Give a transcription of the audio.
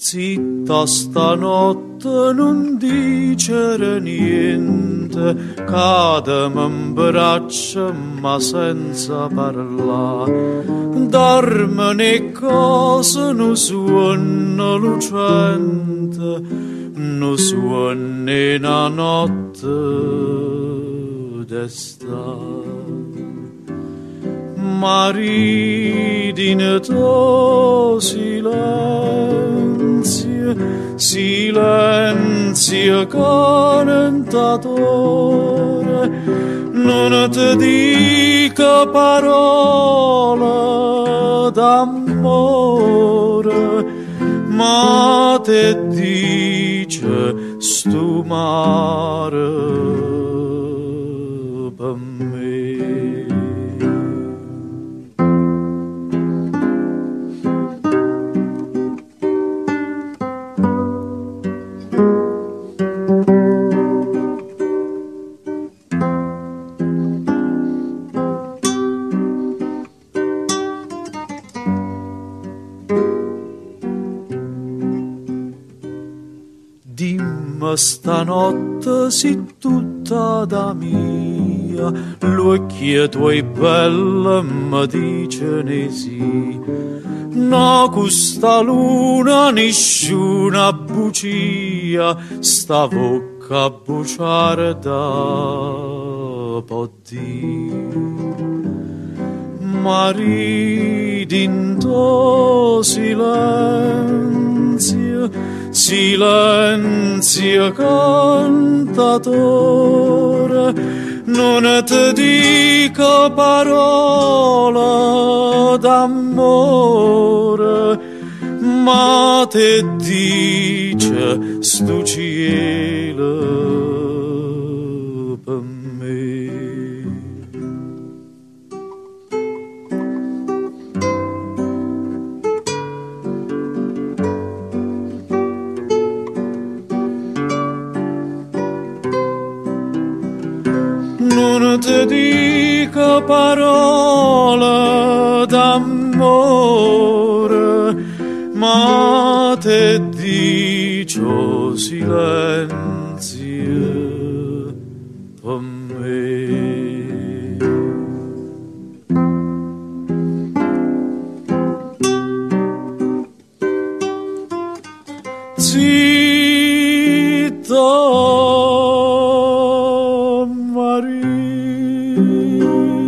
Zitta stanotte non dicere niente, cadem in braccia ma senza parlare. Dorme cose non suona lucente, non suona una notte d'estate. Maridine to silenzio cantatore, non ti dica parola d'amore, ma te dice stu mare. Stanotte si tutta da mia, l'occhio tuoi bella mi dice ne sì. No, questa luna nessuna bugia, sta bocca a buciare da potti. Maridi in tuo silenzio, silenzio cantatore, non ti dico parola d'amore, ma te dice stu cielo ti dico parola d'amore, ma te dico silenzio per me. Zitto Mm-hmm.